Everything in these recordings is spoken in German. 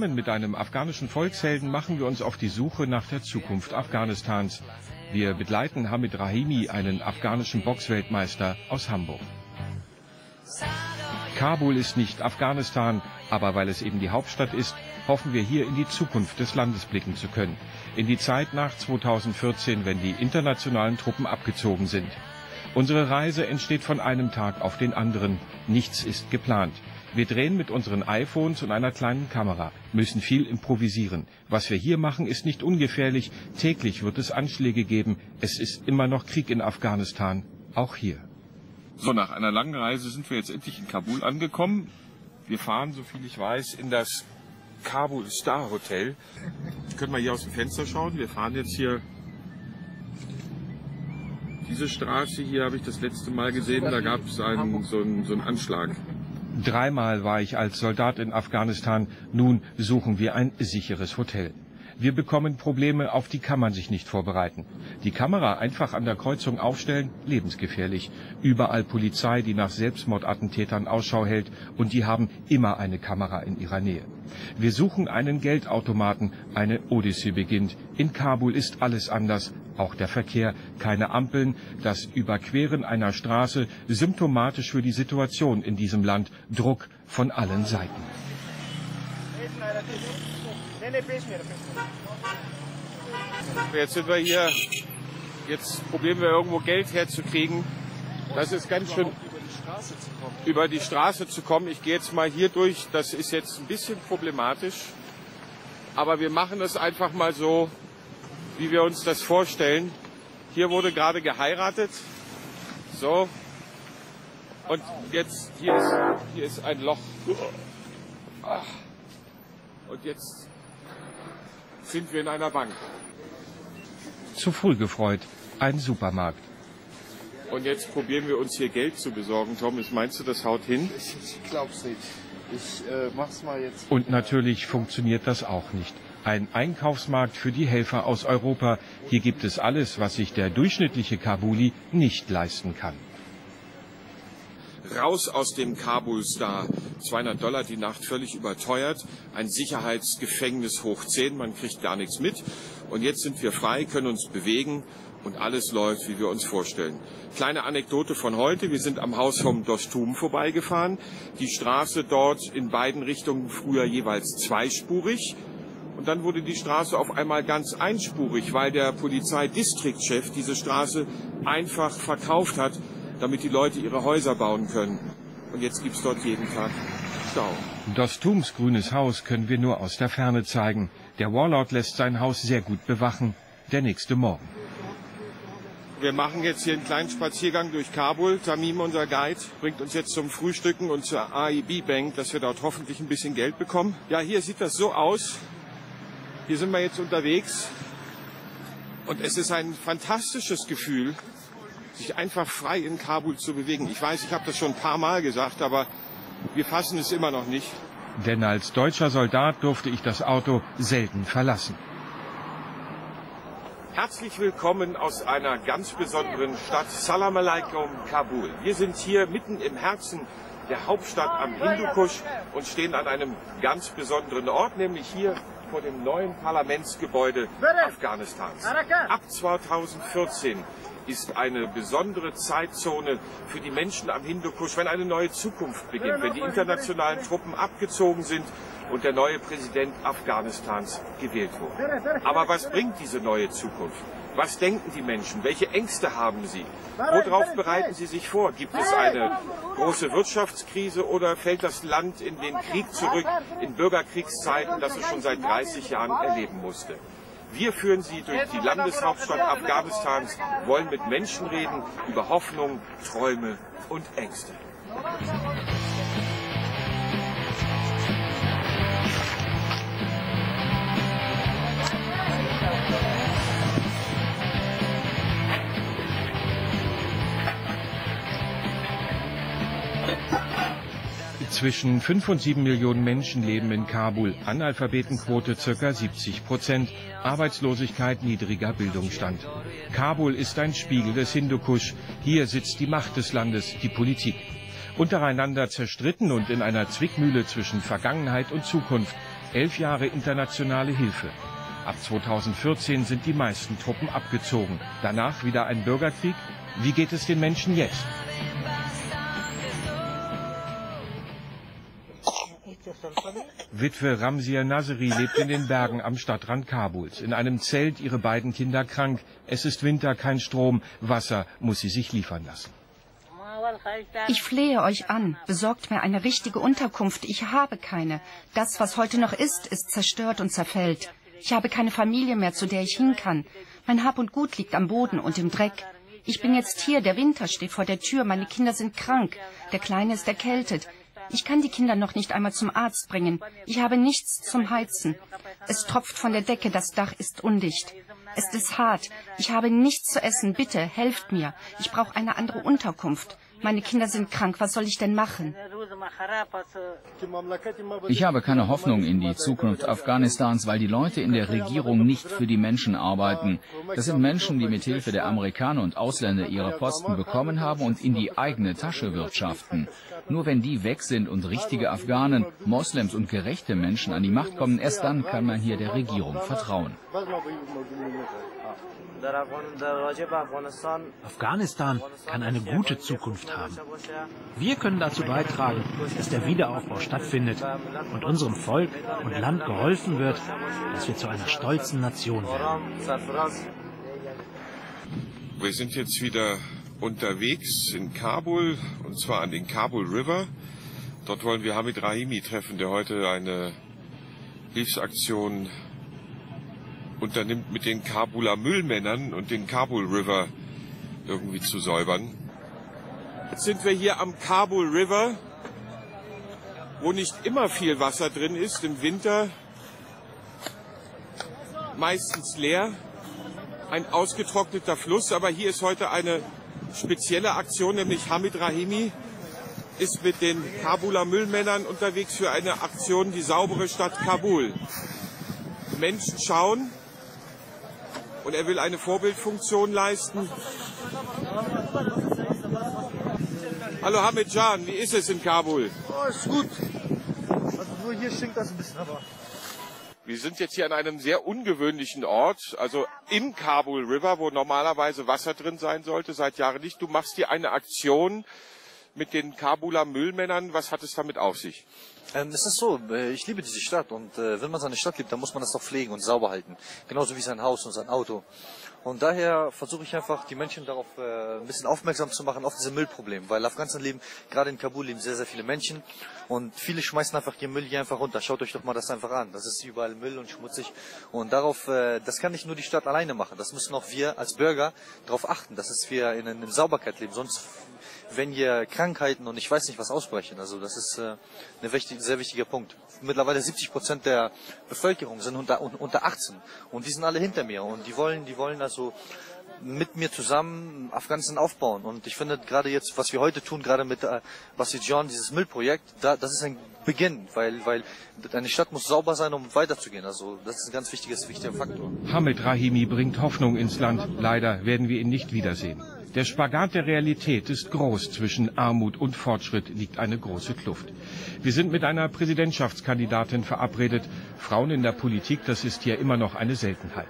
Mit einem afghanischen Volkshelden machen wir uns auf die Suche nach der Zukunft Afghanistans. Wir begleiten Hamid Rahimi, einen afghanischen Boxweltmeister aus Hamburg. Kabul ist nicht Afghanistan, aber weil es eben die Hauptstadt ist, hoffen wir hier in die Zukunft des Landes blicken zu können. In die Zeit nach 2014, wenn die internationalen Truppen abgezogen sind. Unsere Reise entsteht von einem Tag auf den anderen. Nichts ist geplant. Wir drehen mit unseren iPhones und einer kleinen Kamera, müssen viel improvisieren. Was wir hier machen, ist nicht ungefährlich. Täglich wird es Anschläge geben. Es ist immer noch Krieg in Afghanistan, auch hier. So, nach einer langen Reise sind wir jetzt endlich in Kabul angekommen. Wir fahren, so viel ich weiß, in das Kabul Star Hotel. Können wir hier aus dem Fenster schauen. Wir fahren jetzt hier diese Straße hier habe ich das letzte Mal gesehen, da gab es einen, so, einen, so einen Anschlag. Dreimal war ich als Soldat in Afghanistan. Nun suchen wir ein sicheres Hotel. Wir bekommen Probleme, auf die kann man sich nicht vorbereiten. Die Kamera einfach an der Kreuzung aufstellen, lebensgefährlich. Überall Polizei, die nach Selbstmordattentätern Ausschau hält und die haben immer eine Kamera in ihrer Nähe. Wir suchen einen Geldautomaten, eine Odyssee beginnt. In Kabul ist alles anders, auch der Verkehr, keine Ampeln, das Überqueren einer Straße, symptomatisch für die Situation in diesem Land, Druck von allen Seiten. Jetzt sind wir hier, jetzt probieren wir irgendwo Geld herzukriegen. Das ist ganz schön über die Straße zu kommen. Ich gehe jetzt mal hier durch. Das ist jetzt ein bisschen problematisch. Aber wir machen es einfach mal so, wie wir uns das vorstellen. Hier wurde gerade geheiratet. So. Und jetzt, hier ist, hier ist ein Loch. Und jetzt sind wir in einer Bank. Zu früh gefreut. Ein Supermarkt. Und jetzt probieren wir uns hier Geld zu besorgen. Thomas, meinst du, das haut hin? Ich, ich glaub's nicht. Ich äh, mach's mal jetzt. Und natürlich funktioniert das auch nicht. Ein Einkaufsmarkt für die Helfer aus Europa. Hier gibt es alles, was sich der durchschnittliche Kabuli nicht leisten kann. Raus aus dem Kabul-Star. 200 Dollar die Nacht, völlig überteuert. Ein Sicherheitsgefängnis hoch 10, man kriegt gar nichts mit. Und jetzt sind wir frei, können uns bewegen und alles läuft, wie wir uns vorstellen. Kleine Anekdote von heute. Wir sind am Haus vom Dostum vorbeigefahren. Die Straße dort in beiden Richtungen früher jeweils zweispurig. Und dann wurde die Straße auf einmal ganz einspurig, weil der Polizeidistriktchef diese Straße einfach verkauft hat, damit die Leute ihre Häuser bauen können. Und jetzt gibt's dort jeden Tag Stau. Dostums grünes Haus können wir nur aus der Ferne zeigen. Der Warlord lässt sein Haus sehr gut bewachen. Der nächste Morgen. Wir machen jetzt hier einen kleinen Spaziergang durch Kabul. Tamim, unser Guide, bringt uns jetzt zum Frühstücken und zur AIB Bank, dass wir dort hoffentlich ein bisschen Geld bekommen. Ja, hier sieht das so aus. Hier sind wir jetzt unterwegs. Und es ist ein fantastisches Gefühl, sich einfach frei in Kabul zu bewegen. Ich weiß, ich habe das schon ein paar Mal gesagt, aber wir fassen es immer noch nicht. Denn als deutscher Soldat durfte ich das Auto selten verlassen. Herzlich willkommen aus einer ganz besonderen Stadt. Salam alaikum, Kabul. Wir sind hier mitten im Herzen der Hauptstadt am Hindukusch und stehen an einem ganz besonderen Ort, nämlich hier vor dem neuen Parlamentsgebäude Afghanistans. Ab 2014 ist eine besondere Zeitzone für die Menschen am Hindukusch, wenn eine neue Zukunft beginnt, wenn die internationalen Truppen abgezogen sind und der neue Präsident Afghanistans gewählt wurde. Aber was bringt diese neue Zukunft? Was denken die Menschen? Welche Ängste haben sie? Worauf bereiten sie sich vor? Gibt es eine große Wirtschaftskrise oder fällt das Land in den Krieg zurück, in Bürgerkriegszeiten, das es schon seit 30 Jahren erleben musste? Wir führen Sie durch die Landeshauptstadt Afghanistans, wollen mit Menschen reden über Hoffnung, Träume und Ängste. Zwischen 5 und 7 Millionen Menschen leben in Kabul. Analphabetenquote ca. 70 Prozent. Arbeitslosigkeit, niedriger Bildungsstand. Kabul ist ein Spiegel des Hindukusch. Hier sitzt die Macht des Landes, die Politik. Untereinander zerstritten und in einer Zwickmühle zwischen Vergangenheit und Zukunft. Elf Jahre internationale Hilfe. Ab 2014 sind die meisten Truppen abgezogen. Danach wieder ein Bürgerkrieg. Wie geht es den Menschen jetzt? Witwe Ramsia Naseri lebt in den Bergen am Stadtrand Kabuls. In einem Zelt ihre beiden Kinder krank. Es ist Winter, kein Strom, Wasser muss sie sich liefern lassen. Ich flehe euch an, besorgt mir eine richtige Unterkunft. Ich habe keine. Das, was heute noch ist, ist zerstört und zerfällt. Ich habe keine Familie mehr, zu der ich hin kann. Mein Hab und Gut liegt am Boden und im Dreck. Ich bin jetzt hier, der Winter steht vor der Tür, meine Kinder sind krank, der Kleine ist erkältet. Ich kann die Kinder noch nicht einmal zum Arzt bringen. Ich habe nichts zum Heizen. Es tropft von der Decke, das Dach ist undicht. Es ist hart. Ich habe nichts zu essen. Bitte, helft mir. Ich brauche eine andere Unterkunft. Meine Kinder sind krank. Was soll ich denn machen? Ich habe keine Hoffnung in die Zukunft Afghanistans, weil die Leute in der Regierung nicht für die Menschen arbeiten. Das sind Menschen, die mit Hilfe der Amerikaner und Ausländer ihre Posten bekommen haben und in die eigene Tasche wirtschaften. Nur wenn die weg sind und richtige Afghanen, Moslems und gerechte Menschen an die Macht kommen, erst dann kann man hier der Regierung vertrauen. Afghanistan kann eine gute Zukunft haben. Wir können dazu beitragen, dass der Wiederaufbau stattfindet und unserem Volk und Land geholfen wird, dass wir zu einer stolzen Nation werden. Wir sind jetzt wieder unterwegs in Kabul und zwar an den Kabul River. Dort wollen wir Hamid Rahimi treffen, der heute eine Hilfsaktion unternimmt, mit den Kabuler Müllmännern und den Kabul River irgendwie zu säubern. Jetzt sind wir hier am Kabul River, wo nicht immer viel Wasser drin ist. Im Winter meistens leer, ein ausgetrockneter Fluss. Aber hier ist heute eine spezielle Aktion, nämlich Hamid Rahimi ist mit den Kabuler Müllmännern unterwegs für eine Aktion Die saubere Stadt Kabul. Menschen schauen, und er will eine Vorbildfunktion leisten. Hallo Hamid Jan, wie ist es in Kabul? Oh, ist gut. Also nur hier stinkt das ein bisschen, aber. Wir sind jetzt hier an einem sehr ungewöhnlichen Ort, also im Kabul River, wo normalerweise Wasser drin sein sollte, seit Jahren nicht. Du machst hier eine Aktion mit den Kabuler Müllmännern. Was hat es damit auf sich? Ähm, es ist so, äh, ich liebe diese Stadt und äh, wenn man seine Stadt liebt, dann muss man das auch pflegen und sauber halten. Genauso wie sein Haus und sein Auto. Und daher versuche ich einfach, die Menschen darauf äh, ein bisschen aufmerksam zu machen, auf diese Müllprobleme. Weil Afghanistan leben, gerade in Kabul leben sehr, sehr viele Menschen und viele schmeißen einfach ihren Müll hier einfach runter. Schaut euch doch mal das einfach an. Das ist überall Müll und schmutzig. Und darauf, äh, das kann nicht nur die Stadt alleine machen. Das müssen auch wir als Bürger darauf achten, dass es wir in, in Sauberkeit leben. Sonst wenn hier Krankheiten und ich weiß nicht was ausbrechen. Also das ist äh, ein wichtig, sehr wichtiger Punkt. Mittlerweile 70 Prozent der Bevölkerung sind unter, unter 18 und die sind alle hinter mir und die wollen, die wollen also mit mir zusammen Afghanistan aufbauen. Und ich finde gerade jetzt, was wir heute tun, gerade mit äh, John, dieses Müllprojekt, da, das ist ein Beginn, weil, weil eine Stadt muss sauber sein, um weiterzugehen. Also das ist ein ganz wichtiges, wichtiger Faktor. Hamid Rahimi bringt Hoffnung ins Land. Leider werden wir ihn nicht wiedersehen. Der Spagat der Realität ist groß. Zwischen Armut und Fortschritt liegt eine große Kluft. Wir sind mit einer Präsidentschaftskandidatin verabredet. Frauen in der Politik, das ist hier immer noch eine Seltenheit.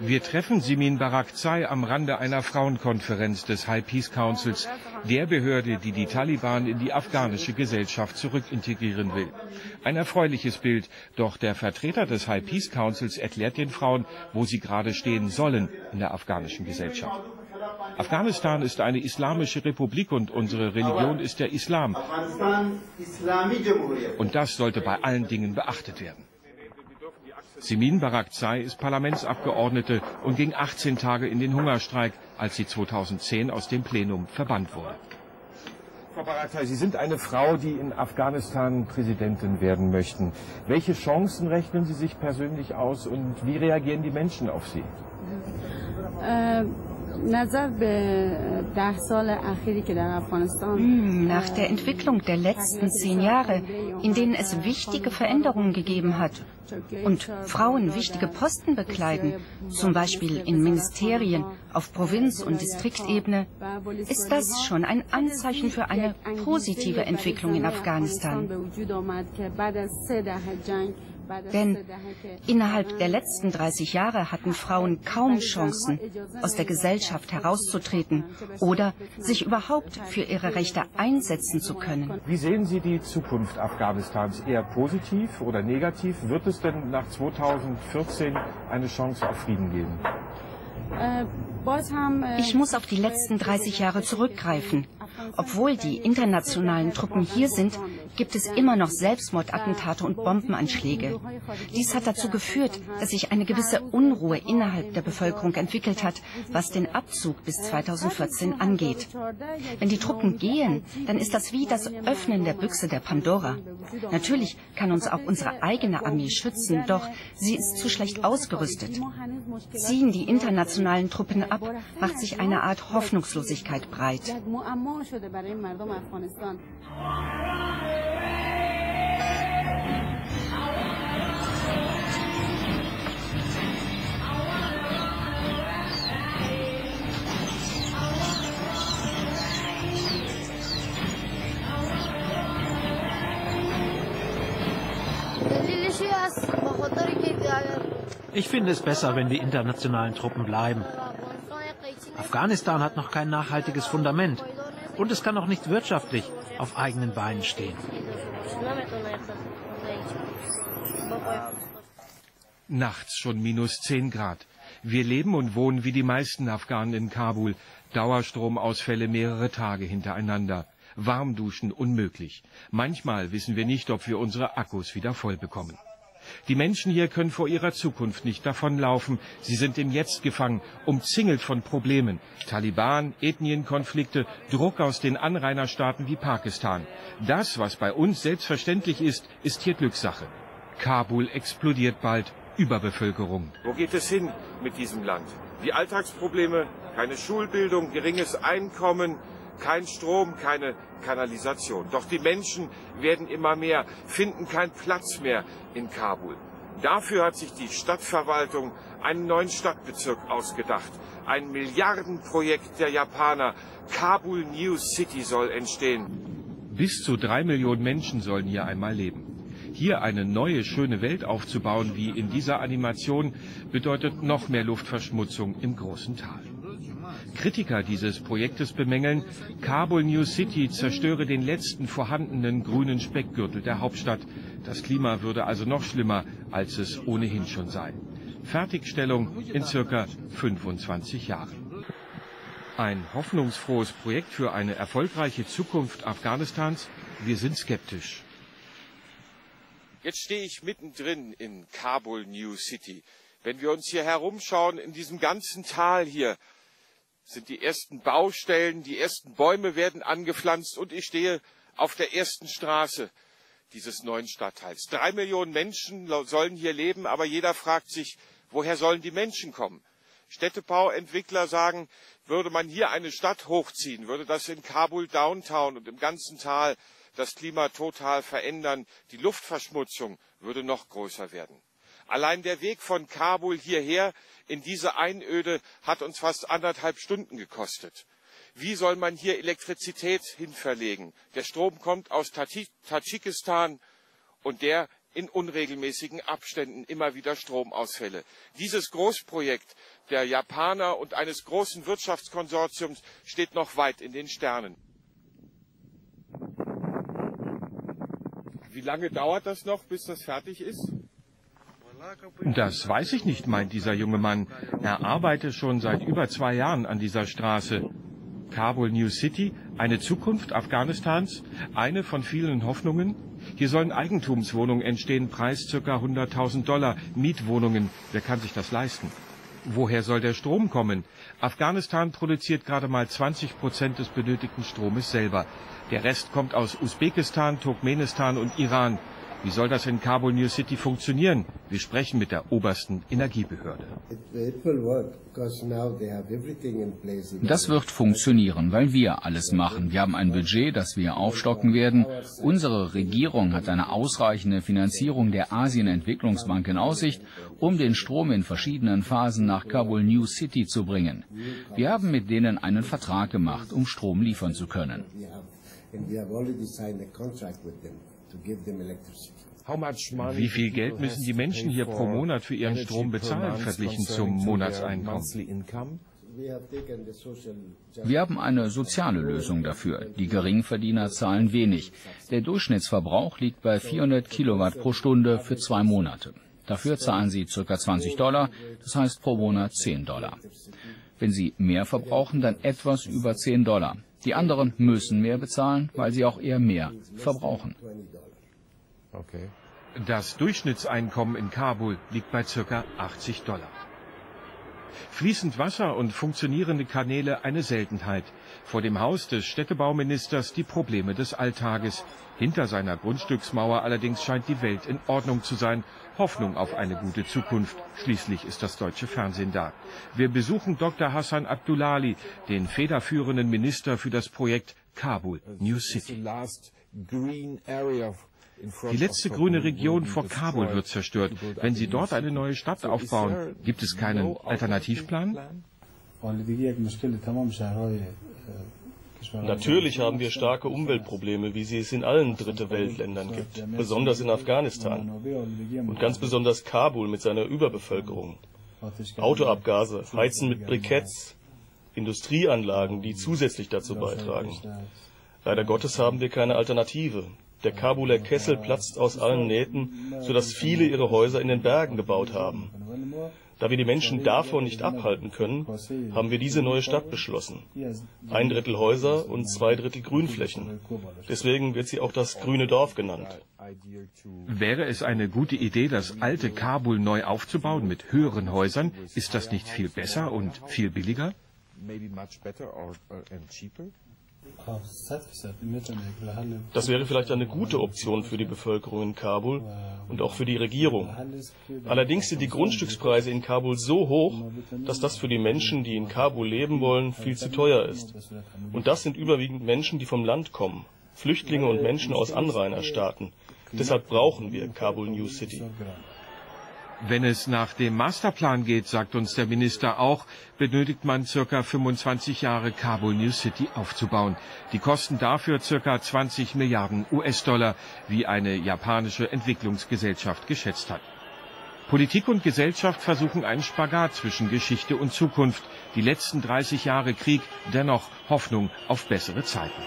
Wir treffen Simin Barakzai am Rande einer Frauenkonferenz des High Peace Councils, der Behörde, die die Taliban in die afghanische Gesellschaft zurückintegrieren will. Ein erfreuliches Bild, doch der Vertreter des High Peace Councils erklärt den Frauen, wo sie gerade stehen sollen in der afghanischen Gesellschaft. Afghanistan ist eine islamische Republik und unsere Religion ist der Islam. Und das sollte bei allen Dingen beachtet werden. Simin Barakzai ist Parlamentsabgeordnete und ging 18 Tage in den Hungerstreik, als sie 2010 aus dem Plenum verbannt wurde. Frau Barakzai, Sie sind eine Frau, die in Afghanistan Präsidentin werden möchten. Welche Chancen rechnen Sie sich persönlich aus und wie reagieren die Menschen auf Sie? Äh nach der Entwicklung der letzten zehn Jahre, in denen es wichtige Veränderungen gegeben hat und Frauen wichtige Posten bekleiden, zum Beispiel in Ministerien, auf Provinz- und Distriktebene, ist das schon ein Anzeichen für eine positive Entwicklung in Afghanistan. Denn innerhalb der letzten 30 Jahre hatten Frauen kaum Chancen, aus der Gesellschaft herauszutreten oder sich überhaupt für ihre Rechte einsetzen zu können. Wie sehen Sie die Zukunft Afghanistans? Eher positiv oder negativ? Wird es denn nach 2014 eine Chance auf Frieden geben? Ich muss auf die letzten 30 Jahre zurückgreifen. Obwohl die internationalen Truppen hier sind, gibt es immer noch Selbstmordattentate und Bombenanschläge. Dies hat dazu geführt, dass sich eine gewisse Unruhe innerhalb der Bevölkerung entwickelt hat, was den Abzug bis 2014 angeht. Wenn die Truppen gehen, dann ist das wie das Öffnen der Büchse der Pandora. Natürlich kann uns auch unsere eigene Armee schützen, doch sie ist zu schlecht ausgerüstet. Ziehen die internationalen Truppen ab, macht sich eine Art Hoffnungslosigkeit breit. Ich finde es besser, wenn die internationalen Truppen bleiben. Afghanistan hat noch kein nachhaltiges Fundament und es kann auch nicht wirtschaftlich auf eigenen Beinen stehen. Nachts schon minus 10 Grad. Wir leben und wohnen wie die meisten Afghanen in Kabul. Dauerstromausfälle mehrere Tage hintereinander. Warmduschen unmöglich. Manchmal wissen wir nicht, ob wir unsere Akkus wieder voll bekommen. Die Menschen hier können vor ihrer Zukunft nicht davonlaufen. Sie sind im Jetzt gefangen, umzingelt von Problemen. Taliban, Ethnienkonflikte, Druck aus den Anrainerstaaten wie Pakistan. Das, was bei uns selbstverständlich ist, ist hier Glückssache. Kabul explodiert bald. Überbevölkerung. Wo geht es hin mit diesem Land? Die Alltagsprobleme, keine Schulbildung, geringes Einkommen, kein Strom, keine Kanalisation. Doch die Menschen werden immer mehr, finden keinen Platz mehr in Kabul. Dafür hat sich die Stadtverwaltung einen neuen Stadtbezirk ausgedacht. Ein Milliardenprojekt der Japaner. Kabul New City soll entstehen. Bis zu drei Millionen Menschen sollen hier einmal leben. Hier eine neue, schöne Welt aufzubauen, wie in dieser Animation, bedeutet noch mehr Luftverschmutzung im großen Tal. Kritiker dieses Projektes bemängeln, Kabul New City zerstöre den letzten vorhandenen grünen Speckgürtel der Hauptstadt. Das Klima würde also noch schlimmer, als es ohnehin schon sei. Fertigstellung in circa 25 Jahren. Ein hoffnungsfrohes Projekt für eine erfolgreiche Zukunft Afghanistans? Wir sind skeptisch. Jetzt stehe ich mittendrin in Kabul New City. Wenn wir uns hier herumschauen, in diesem ganzen Tal hier, sind die ersten Baustellen, die ersten Bäume werden angepflanzt und ich stehe auf der ersten Straße dieses neuen Stadtteils. Drei Millionen Menschen sollen hier leben, aber jeder fragt sich, woher sollen die Menschen kommen? Städtebauentwickler sagen, würde man hier eine Stadt hochziehen, würde das in Kabul Downtown und im ganzen Tal das Klima total verändern, die Luftverschmutzung würde noch größer werden. Allein der Weg von Kabul hierher in diese Einöde hat uns fast anderthalb Stunden gekostet. Wie soll man hier Elektrizität hinverlegen? Der Strom kommt aus Tadschikistan und der in unregelmäßigen Abständen immer wieder Stromausfälle. Dieses Großprojekt der Japaner und eines großen Wirtschaftskonsortiums steht noch weit in den Sternen. Wie lange dauert das noch, bis das fertig ist? Das weiß ich nicht, meint dieser junge Mann. Er arbeitet schon seit über zwei Jahren an dieser Straße. Kabul New City, eine Zukunft Afghanistans, eine von vielen Hoffnungen. Hier sollen Eigentumswohnungen entstehen, Preis ca. 100.000 Dollar, Mietwohnungen. Wer kann sich das leisten? Woher soll der Strom kommen? Afghanistan produziert gerade mal 20 Prozent des benötigten Stromes selber. Der Rest kommt aus Usbekistan, Turkmenistan und Iran. Wie soll das in Kabul New City funktionieren? Wir sprechen mit der obersten Energiebehörde. Das wird funktionieren, weil wir alles machen. Wir haben ein Budget, das wir aufstocken werden. Unsere Regierung hat eine ausreichende Finanzierung der Asienentwicklungsbank in Aussicht, um den Strom in verschiedenen Phasen nach Kabul New City zu bringen. Wir haben mit denen einen Vertrag gemacht, um Strom liefern zu können. Wie viel Geld müssen die Menschen hier pro Monat für ihren Strom bezahlen, verglichen zum Monatseinkommen? Wir haben eine soziale Lösung dafür. Die Geringverdiener zahlen wenig. Der Durchschnittsverbrauch liegt bei 400 Kilowatt pro Stunde für zwei Monate. Dafür zahlen sie ca. 20 Dollar, das heißt pro Monat 10 Dollar. Wenn sie mehr verbrauchen, dann etwas über 10 Dollar. Die anderen müssen mehr bezahlen, weil sie auch eher mehr verbrauchen. Das Durchschnittseinkommen in Kabul liegt bei ca. 80 Dollar. Fließend Wasser und funktionierende Kanäle eine Seltenheit. Vor dem Haus des Städtebauministers die Probleme des Alltages. Hinter seiner Grundstücksmauer allerdings scheint die Welt in Ordnung zu sein. Hoffnung auf eine gute Zukunft. Schließlich ist das deutsche Fernsehen da. Wir besuchen Dr. Hassan Abdullali, den federführenden Minister für das Projekt Kabul New City. Die letzte grüne Region vor Kabul wird zerstört. Wenn Sie dort eine neue Stadt aufbauen, gibt es keinen Alternativplan? Natürlich haben wir starke Umweltprobleme, wie sie es in allen Dritte Weltländern gibt, besonders in Afghanistan und ganz besonders Kabul mit seiner Überbevölkerung. Autoabgase, Heizen mit Briketts, Industrieanlagen, die zusätzlich dazu beitragen. Leider Gottes haben wir keine Alternative. Der Kabuler Kessel platzt aus allen Nähten, sodass viele ihre Häuser in den Bergen gebaut haben. Da wir die Menschen davon nicht abhalten können, haben wir diese neue Stadt beschlossen. Ein Drittel Häuser und zwei Drittel Grünflächen. Deswegen wird sie auch das grüne Dorf genannt. Wäre es eine gute Idee, das alte Kabul neu aufzubauen mit höheren Häusern? Ist das nicht viel besser und viel billiger? Das wäre vielleicht eine gute Option für die Bevölkerung in Kabul und auch für die Regierung. Allerdings sind die Grundstückspreise in Kabul so hoch, dass das für die Menschen, die in Kabul leben wollen, viel zu teuer ist. Und das sind überwiegend Menschen, die vom Land kommen, Flüchtlinge und Menschen aus Anrainerstaaten. Deshalb brauchen wir Kabul New City. Wenn es nach dem Masterplan geht, sagt uns der Minister auch, benötigt man circa 25 Jahre Kabul New City aufzubauen. Die Kosten dafür circa 20 Milliarden US-Dollar, wie eine japanische Entwicklungsgesellschaft geschätzt hat. Politik und Gesellschaft versuchen einen Spagat zwischen Geschichte und Zukunft. Die letzten 30 Jahre Krieg, dennoch Hoffnung auf bessere Zeiten.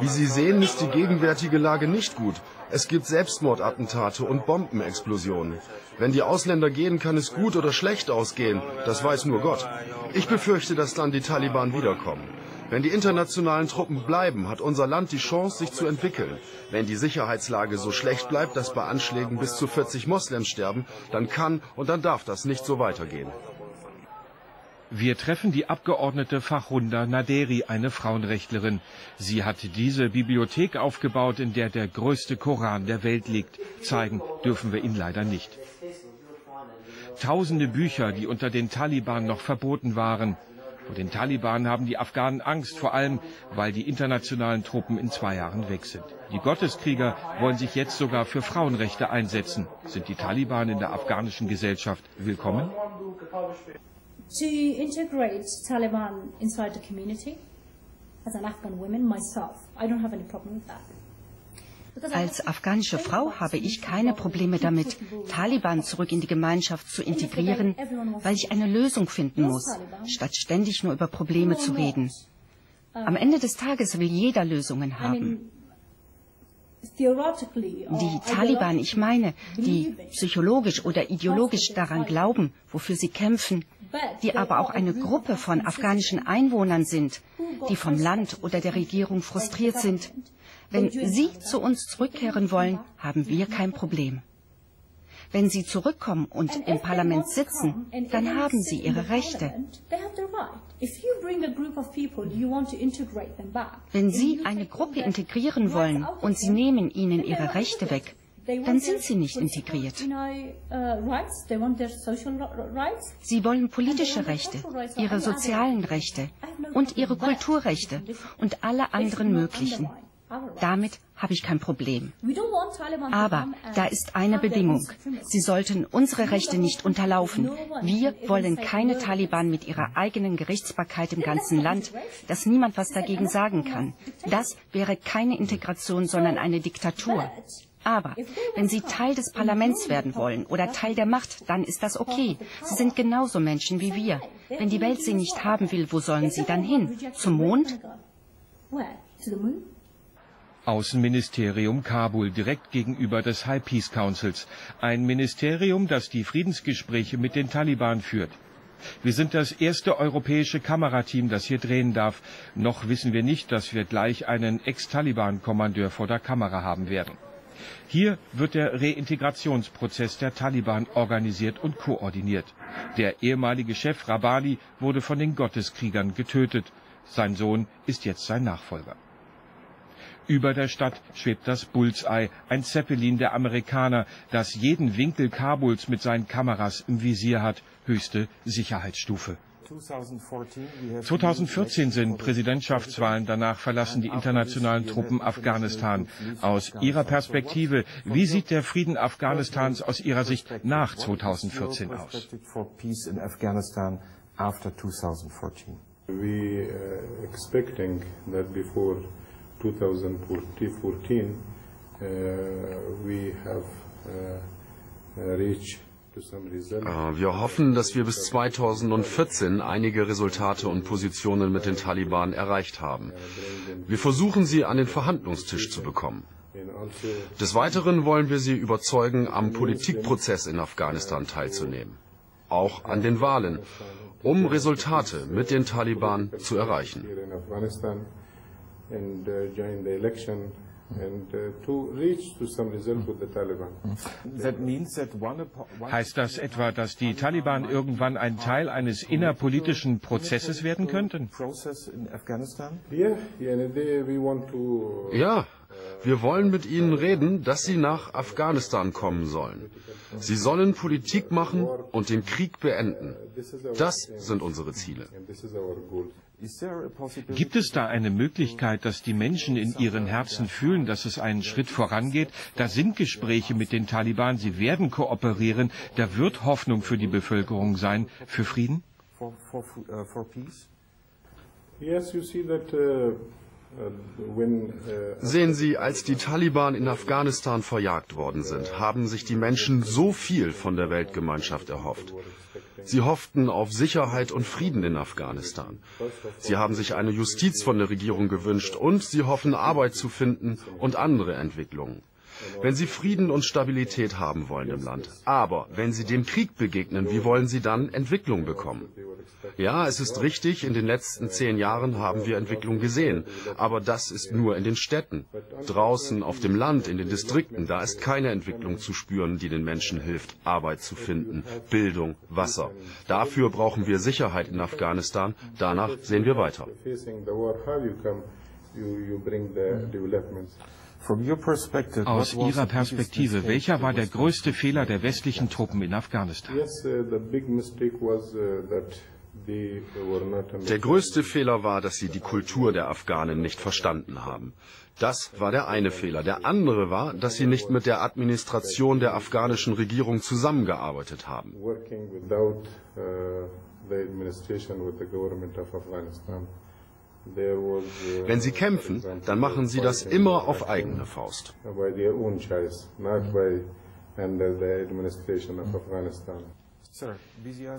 Wie Sie sehen, ist die gegenwärtige Lage nicht gut. Es gibt Selbstmordattentate und Bombenexplosionen. Wenn die Ausländer gehen, kann es gut oder schlecht ausgehen. Das weiß nur Gott. Ich befürchte, dass dann die Taliban wiederkommen. Wenn die internationalen Truppen bleiben, hat unser Land die Chance, sich zu entwickeln. Wenn die Sicherheitslage so schlecht bleibt, dass bei Anschlägen bis zu 40 Moslems sterben, dann kann und dann darf das nicht so weitergehen. Wir treffen die Abgeordnete Fachunda Naderi, eine Frauenrechtlerin. Sie hat diese Bibliothek aufgebaut, in der der größte Koran der Welt liegt. Zeigen dürfen wir ihn leider nicht. Tausende Bücher, die unter den Taliban noch verboten waren. Vor den Taliban haben die Afghanen Angst, vor allem weil die internationalen Truppen in zwei Jahren weg sind. Die Gotteskrieger wollen sich jetzt sogar für Frauenrechte einsetzen. Sind die Taliban in der afghanischen Gesellschaft willkommen? To integrate Taliban inside the community as an Afghan woman myself. I don't have any problem with that. Als afghanische Frau habe ich keine Probleme damit, Taliban zurück in die Gemeinschaft zu integrieren, weil ich eine Lösung finden muss, statt ständig nur über Probleme zu reden. Am Ende des Tages will jeder Lösungen haben. Die Taliban, ich meine, die psychologisch oder ideologisch daran glauben, wofür sie kämpfen, die aber auch eine Gruppe von afghanischen Einwohnern sind, die vom Land oder der Regierung frustriert sind. Wenn sie zu uns zurückkehren wollen, haben wir kein Problem. Wenn sie zurückkommen und im Parlament sitzen, dann haben sie ihre Rechte. Wenn Sie eine Gruppe integrieren wollen und Sie nehmen ihnen ihre Rechte weg, dann sind sie nicht integriert. Sie wollen politische Rechte, ihre sozialen Rechte und ihre Kulturrechte und alle anderen möglichen. Damit habe ich kein Problem. Aber da ist eine Bedingung. Sie sollten unsere Rechte nicht unterlaufen. Wir wollen keine Taliban mit ihrer eigenen Gerichtsbarkeit im ganzen Land, dass niemand was dagegen sagen kann. Das wäre keine Integration, sondern eine Diktatur. Aber wenn Sie Teil des Parlaments werden wollen oder Teil der Macht, dann ist das okay. Sie sind genauso Menschen wie wir. Wenn die Welt sie nicht haben will, wo sollen sie dann hin? Zum Mond? Außenministerium Kabul, direkt gegenüber des High Peace Councils. Ein Ministerium, das die Friedensgespräche mit den Taliban führt. Wir sind das erste europäische Kamerateam, das hier drehen darf. Noch wissen wir nicht, dass wir gleich einen Ex-Taliban-Kommandeur vor der Kamera haben werden. Hier wird der Reintegrationsprozess der Taliban organisiert und koordiniert. Der ehemalige Chef Rabani wurde von den Gotteskriegern getötet. Sein Sohn ist jetzt sein Nachfolger. Über der Stadt schwebt das Bullseye, ein Zeppelin der Amerikaner, das jeden Winkel Kabuls mit seinen Kameras im Visier hat, höchste Sicherheitsstufe. 2014 sind Präsidentschaftswahlen, danach verlassen die internationalen Truppen Afghanistan. Aus Ihrer Perspektive, wie sieht der Frieden Afghanistans aus Ihrer Sicht nach 2014 aus? We uh, expecting that before 2014 uh, we have uh, reached wir hoffen, dass wir bis 2014 einige Resultate und Positionen mit den Taliban erreicht haben. Wir versuchen sie an den Verhandlungstisch zu bekommen. Des Weiteren wollen wir sie überzeugen, am Politikprozess in Afghanistan teilzunehmen, auch an den Wahlen, um Resultate mit den Taliban zu erreichen uh. Heißt das etwa, dass die Taliban irgendwann ein Teil eines innerpolitischen Prozesses werden könnten? Ja, wir wollen mit ihnen reden, dass sie nach Afghanistan kommen sollen. Sie sollen Politik machen und den Krieg beenden. Das sind unsere Ziele. Gibt es da eine Möglichkeit, dass die Menschen in ihren Herzen fühlen, dass es einen Schritt vorangeht? Da sind Gespräche mit den Taliban, sie werden kooperieren, da wird Hoffnung für die Bevölkerung sein, für Frieden? Uh, Sehen Sie, als die Taliban in Afghanistan verjagt worden sind, haben sich die Menschen so viel von der Weltgemeinschaft erhofft. Sie hofften auf Sicherheit und Frieden in Afghanistan. Sie haben sich eine Justiz von der Regierung gewünscht und sie hoffen Arbeit zu finden und andere Entwicklungen wenn Sie Frieden und Stabilität haben wollen im Land. Aber wenn Sie dem Krieg begegnen, wie wollen Sie dann Entwicklung bekommen? Ja, es ist richtig, in den letzten zehn Jahren haben wir Entwicklung gesehen. Aber das ist nur in den Städten. Draußen auf dem Land, in den Distrikten, da ist keine Entwicklung zu spüren, die den Menschen hilft, Arbeit zu finden, Bildung, Wasser. Dafür brauchen wir Sicherheit in Afghanistan. Danach sehen wir weiter. Aus Ihrer Perspektive, welcher war der größte Fehler der westlichen Truppen in Afghanistan? Uh, uh, der größte Fehler war, dass sie die Kultur der Afghanen nicht verstanden haben. Das war der eine Fehler. Der andere war, dass sie nicht mit der Administration der afghanischen Regierung zusammengearbeitet haben. Wenn sie kämpfen, dann machen sie das immer auf eigene Faust.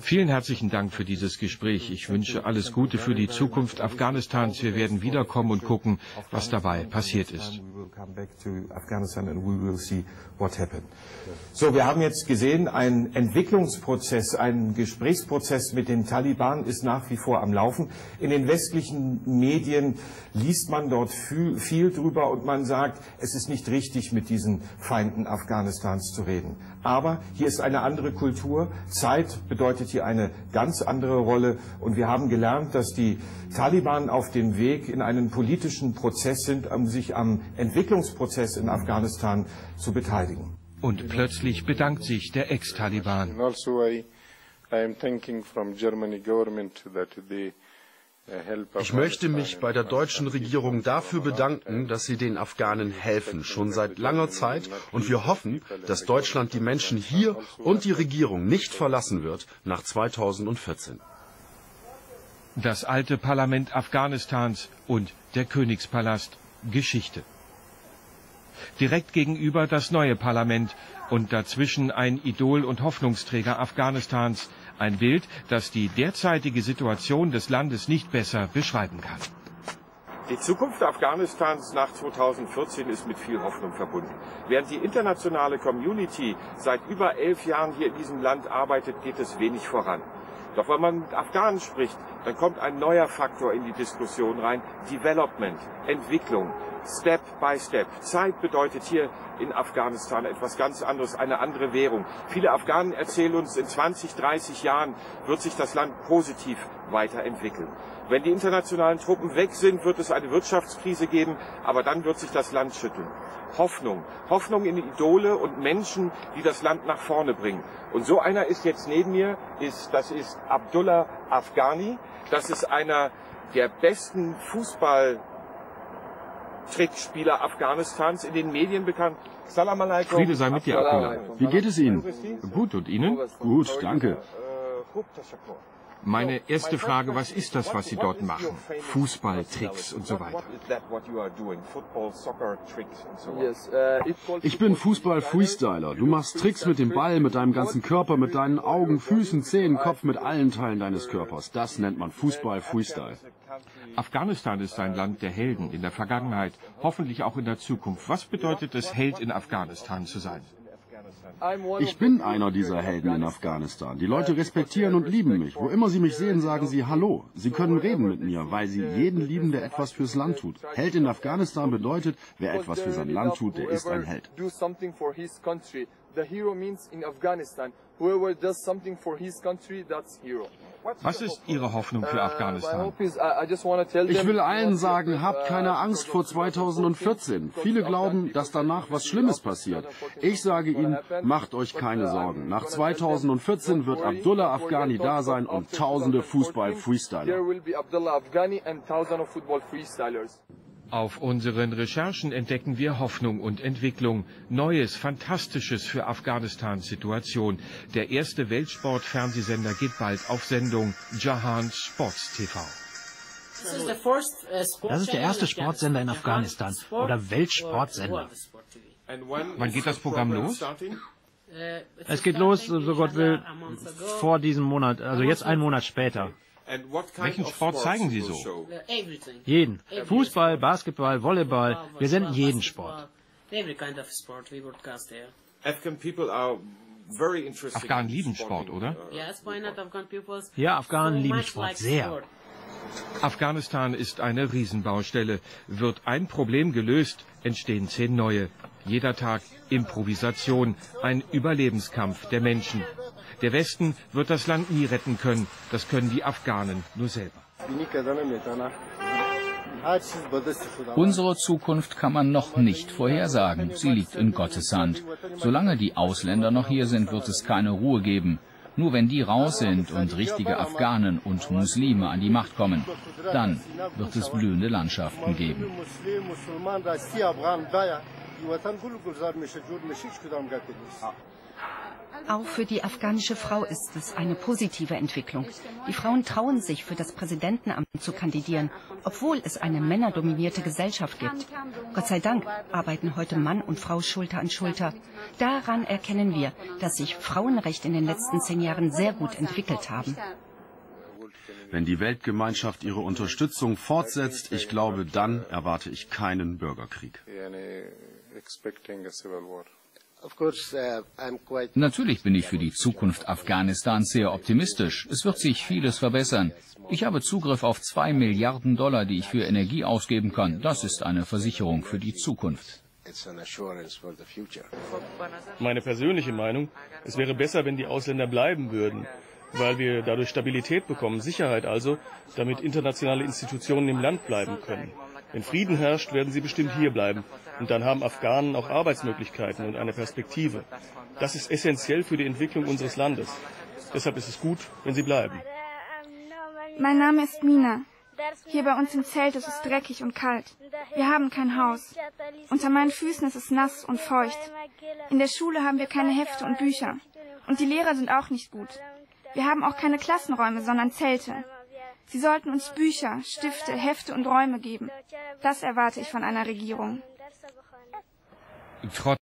Vielen herzlichen Dank für dieses Gespräch. Ich wünsche alles Gute für die Zukunft Afghanistans. Wir werden wiederkommen und gucken, was dabei passiert ist. So, wir haben jetzt gesehen, ein Entwicklungsprozess, ein Gesprächsprozess mit den Taliban ist nach wie vor am Laufen. In den westlichen Medien liest man dort viel, viel drüber und man sagt, es ist nicht richtig, mit diesen Feinden Afghanistans zu reden. Aber hier ist eine andere Kultur. Zeit bedeutet hier eine ganz andere Rolle. Und wir haben gelernt, dass die Taliban auf dem Weg in einen politischen Prozess sind, um sich am Entwicklungsprozess in Afghanistan zu beteiligen. Und plötzlich bedankt sich der Ex-Taliban. Also ich möchte mich bei der deutschen Regierung dafür bedanken, dass sie den Afghanen helfen, schon seit langer Zeit. Und wir hoffen, dass Deutschland die Menschen hier und die Regierung nicht verlassen wird nach 2014. Das alte Parlament Afghanistans und der Königspalast Geschichte. Direkt gegenüber das neue Parlament und dazwischen ein Idol und Hoffnungsträger Afghanistans. Ein Bild, das die derzeitige Situation des Landes nicht besser beschreiben kann. Die Zukunft Afghanistans nach 2014 ist mit viel Hoffnung verbunden. Während die internationale Community seit über elf Jahren hier in diesem Land arbeitet, geht es wenig voran. Doch wenn man mit Afghanen spricht, dann kommt ein neuer Faktor in die Diskussion rein. Development, Entwicklung, Step by Step. Zeit bedeutet hier in Afghanistan etwas ganz anderes, eine andere Währung. Viele Afghanen erzählen uns, in 20, 30 Jahren wird sich das Land positiv weiterentwickeln. Wenn die internationalen Truppen weg sind, wird es eine Wirtschaftskrise geben, aber dann wird sich das Land schütteln. Hoffnung. Hoffnung in Idole und Menschen, die das Land nach vorne bringen. Und so einer ist jetzt neben mir, ist, das ist Abdullah Afghani. Das ist einer der besten Fußball Trickspieler Afghanistans in den Medien bekannt. Salam alaikum. Friede sei mit dir, Abdullah. Wie geht es Ihnen? Gut, und Ihnen? Gut, danke. Meine erste Frage, was ist das, was Sie dort machen? Fußballtricks und so weiter. Ich bin Fußball-Freestyler. Du machst Tricks mit dem Ball, mit deinem ganzen Körper, mit deinen Augen, Füßen, Zähnen, Kopf, mit allen Teilen deines Körpers. Das nennt man Fußball-Freestyle. Afghanistan ist ein Land der Helden in der Vergangenheit, hoffentlich auch in der Zukunft. Was bedeutet es, Held in Afghanistan zu sein? Ich bin einer dieser Helden in Afghanistan. Die Leute respektieren und lieben mich. Wo immer sie mich sehen, sagen sie Hallo. Sie können reden mit mir, weil sie jeden lieben, der etwas fürs Land tut. Held in Afghanistan bedeutet, wer etwas für sein Land tut, der ist ein Held. The hero means in Afghanistan, whoever does something for his country, that's hero. Was ist Ihre Hoffnung für Afghanistan? Ich will allen sagen, habt keine Angst vor 2014. Viele glauben, dass danach was Schlimmes passiert. Ich sage Ihnen, macht euch keine Sorgen. Nach 2014 wird Abdullah Afghani da sein und tausende Fußball-Freestyler. Auf unseren Recherchen entdecken wir Hoffnung und Entwicklung, Neues, Fantastisches für Afghanistans Situation. Der erste Weltsport-Fernsehsender geht bald auf Sendung, Jahan Sports TV. Das ist der erste Sportsender in Afghanistan oder Weltsportsender. Wann geht das Programm los? Es geht los, so Gott will, vor diesem Monat, also jetzt einen Monat später. Welchen Sport zeigen Sie so? Jeden. Fußball, Basketball, Volleyball. Wir senden jeden Sport. Afghanen lieben Sport, oder? Ja, Afghanen lieben Sport sehr. Afghanistan ist eine Riesenbaustelle. Wird ein Problem gelöst, entstehen zehn neue. Jeder Tag Improvisation, ein Überlebenskampf der Menschen. Der Westen wird das Land nie retten können. Das können die Afghanen nur selber. Unsere Zukunft kann man noch nicht vorhersagen. Sie liegt in Gottes Hand. Solange die Ausländer noch hier sind, wird es keine Ruhe geben. Nur wenn die raus sind und richtige Afghanen und Muslime an die Macht kommen, dann wird es blühende Landschaften geben. Auch für die afghanische Frau ist es eine positive Entwicklung. Die Frauen trauen sich, für das Präsidentenamt zu kandidieren, obwohl es eine männerdominierte Gesellschaft gibt. Gott sei Dank arbeiten heute Mann und Frau Schulter an Schulter. Daran erkennen wir, dass sich Frauenrechte in den letzten zehn Jahren sehr gut entwickelt haben. Wenn die Weltgemeinschaft ihre Unterstützung fortsetzt, ich glaube, dann erwarte ich keinen Bürgerkrieg. Uh, Natürlich bin ich für die Zukunft Afghanistans sehr optimistisch. Es wird sich vieles verbessern. Ich habe Zugriff auf zwei Milliarden Dollar, die ich für Energie ausgeben kann. Das ist eine Versicherung für die Zukunft. Meine persönliche Meinung, es wäre besser, wenn die Ausländer bleiben würden, weil wir dadurch Stabilität bekommen, Sicherheit also, damit internationale Institutionen im Land bleiben können. Wenn Frieden herrscht, werden sie bestimmt hier bleiben. Und dann haben Afghanen auch Arbeitsmöglichkeiten und eine Perspektive. Das ist essentiell für die Entwicklung unseres Landes. Deshalb ist es gut, wenn sie bleiben. Mein Name ist Mina. Hier bei uns im Zelt ist es dreckig und kalt. Wir haben kein Haus. Unter meinen Füßen ist es nass und feucht. In der Schule haben wir keine Hefte und Bücher. Und die Lehrer sind auch nicht gut. Wir haben auch keine Klassenräume, sondern Zelte. Sie sollten uns Bücher, Stifte, Hefte und Räume geben. Das erwarte ich von einer Regierung. trotz